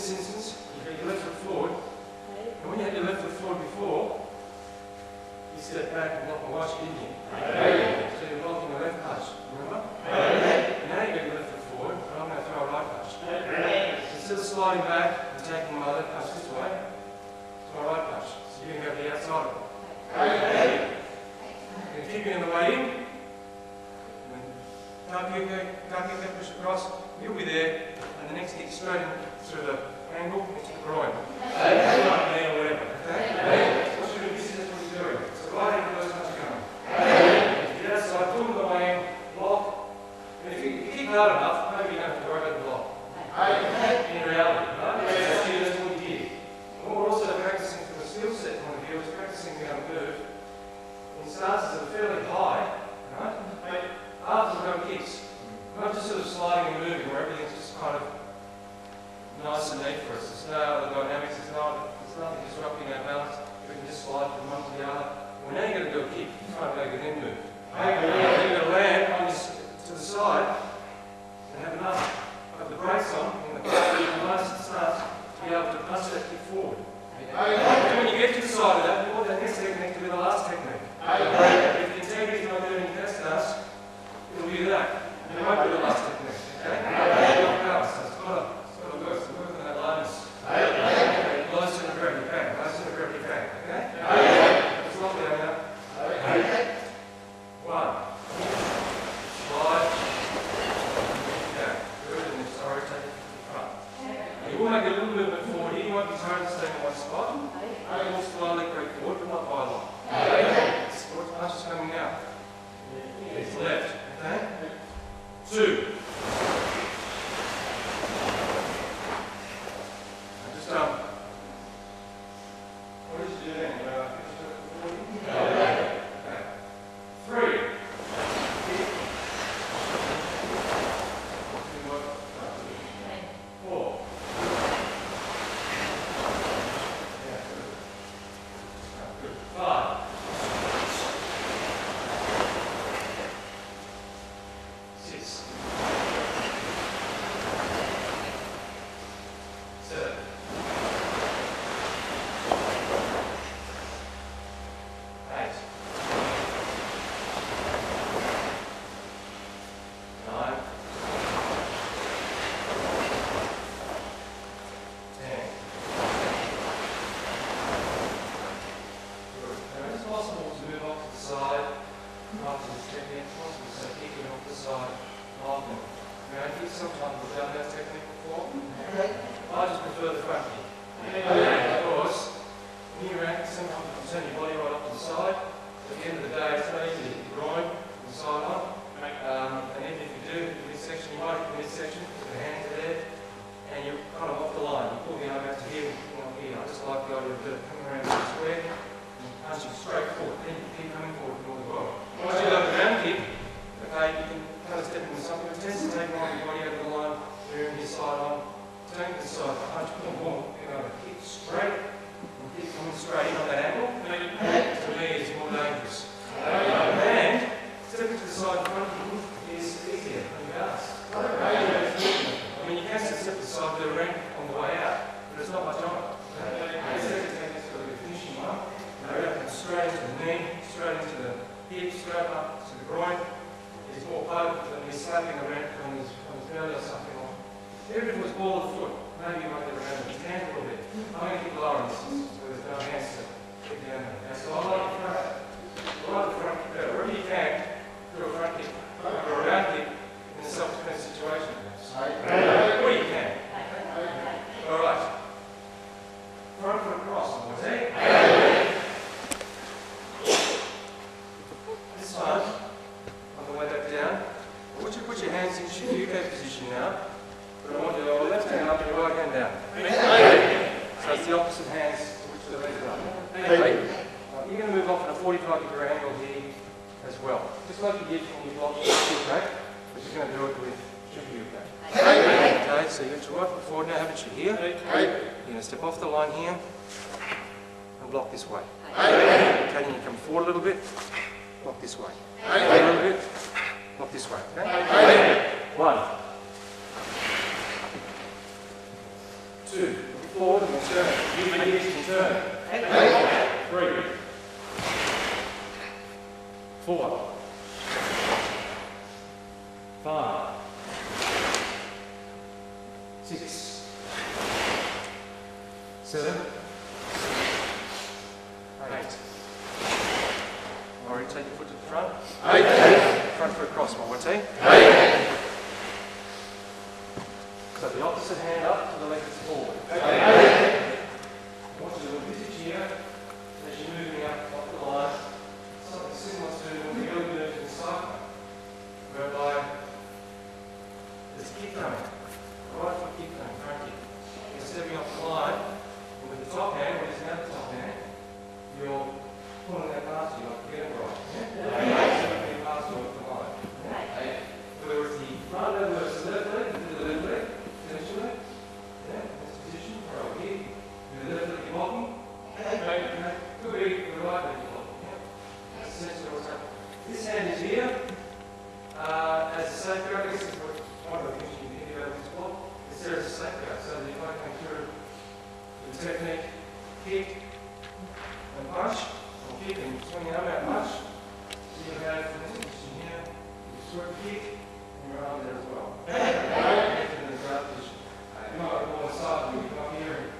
this instance, you get your left foot forward. And when you had your left foot forward before, you step back and block the watch, didn't you? So you're blocking the left punch, remember? Now you get your left foot forward, and I'm going to throw a right punch. Instead of sliding back and taking my left punch this way, it's my right punch. So you're going to go to the outside of it. You're going to keep it in the way in. And then tuck your tuck your hip, push across. You'll be there, and the next kick straight through the angle into the groin. Right there or whatever. Okay? What you're doing, this is what you're doing. So right into those punches going. Get outside, pull them the way in, block. And if you, if you kick hard enough, maybe you don't have to worry about the block. In reality, right? That's what you- that's what we did. And what we're also practicing from a skill set point of view is practicing move in stances that are fairly high, right? After the kicks. Not just sort of sliding and moving where everything's just kind of nice and neat for us. There's no other dynamics, there's, no, there's nothing disrupting our balance. We can just slide from one to the other. Well, now you're going to do a kick. You can't make an in move. Then you're going to land on this, to the side and have enough of the brakes on in the car nice and start to be able to punch that kick forward. And when you get to the side of that, you want that next technique to be the last technique. If the integrity is not doing any test us, it'll be that. And it won't be the last technique. Okay? It's not balance. It's got to, it's got to work. It's working that lightness. Okay, Low center of gravity bang. Low center of gravity bang. Okay? It's lovely, I know. One. Slide. Okay. Good. And then just rotate to the front. You will make a little movement forward here. You won't be trying to one spot. You will slowly creep forward, but not by lot. Sports punch is coming. It's left. Okay? Two. And just um. What did you do then? Uh, finish it at 40? Okay. Three. Good work. Four. Yeah, good. Good. Five. Six. Seven. Eight. Nine. Ten. Good. Now it's possible to move off to the side after this technique. It's possible to keep it off the side often. Now, I sometimes we've done that technique before. I just prefer the front kick. Because when you're at, sometimes you can turn your body right up to the side. At the end of the day, it's not easy to hit the groin from the side on. Um, and even if you do hit the midsection, you might hit the midsection because the hands are there. that will effect bureaucratic, bureaucratic in the subsequent situation. I. We can. All right. Front foot cross. This one, on the way back down, I want to put your hands in your position now, but I want your left hand up, your right hand down. So it's the opposite hands which the legs are. You're going to move off at a 45 degree angle here as well. Just like you did when you blocked the back, but you're going to do it with Shinyuke. Okay, so you got your right foot forward now, haven't you, here? You're going to step off the line here and block this way. Okay, then you come forward a little bit, block this way. A little bit, block this way. Okay? One. Two. Forward and turn. You make it and turn. Three. Four. Five. Six. Seven. Eight. Alright, take your foot to the front. Eight. Front foot across, one more time. Eight. So the opposite hand up to the left is forward. I want you to envisage here, as you're moving up off the line, something similar to when we go move in cycle, whereby there's a kick coming. Right foot kick coming, front kick. You're stepping off the line, and with the top hand, what is now the top hand, you're pulling that past you, like get it right. Yeah? So you pass you off the line. Yeah? Whether it's the front leg versus the left leg, do the left leg, finish the leg. Yeah, this position, or over here, do the left leg you're blocking. Okay, you know, could be the right leg you're blocking. Yeah? That's essentially what's happening. This hand is here, uh, as a safeguard, this one of things you think about this as a safeguard, so that if I come through the technique, kick, and punch, or kick and swing your arm out punch, you have this position here, you sort of kick, and your arm there as well. In the ground position. Uh, You might go on the side, you come up here and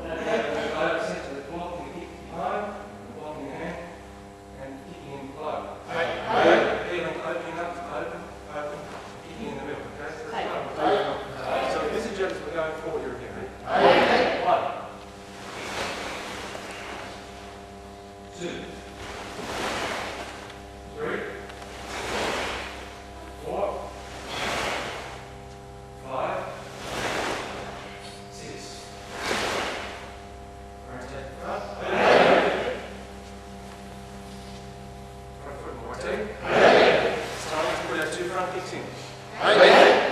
and then I essentially blocking the kick behind, blocking the hand, and kicking in flow. Feeling opening up, open, open, kicking in the middle. Okay, so that's what I'm doing. So this is just we're going forward here again. One. Two. Three. Four. Five. Six. All right, take the front. Front foot more. Take. It's time to put our two front kicks in.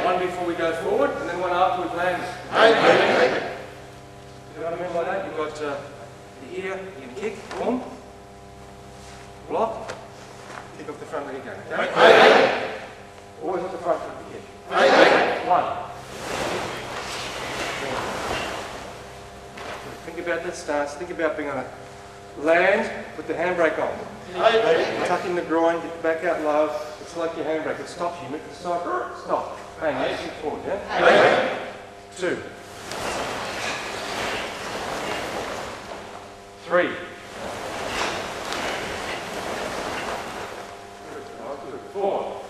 One before we go forward, and then one after we've landed. You know what I mean by that? You've got uh, the ear, you can kick, boom, block, the okay? Always at the front the kick. One. Think about that stance, think about being on a land, put the handbrake on. Tuck in the groin, get the back out low, it's like your handbrake, it stops you, the stop, stop, let's kick forward, yeah? Two. Three. Four.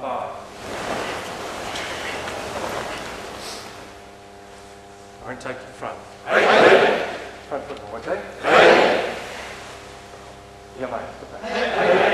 Five. Right, take to the front. Front foot more, okay? Yeah, mate.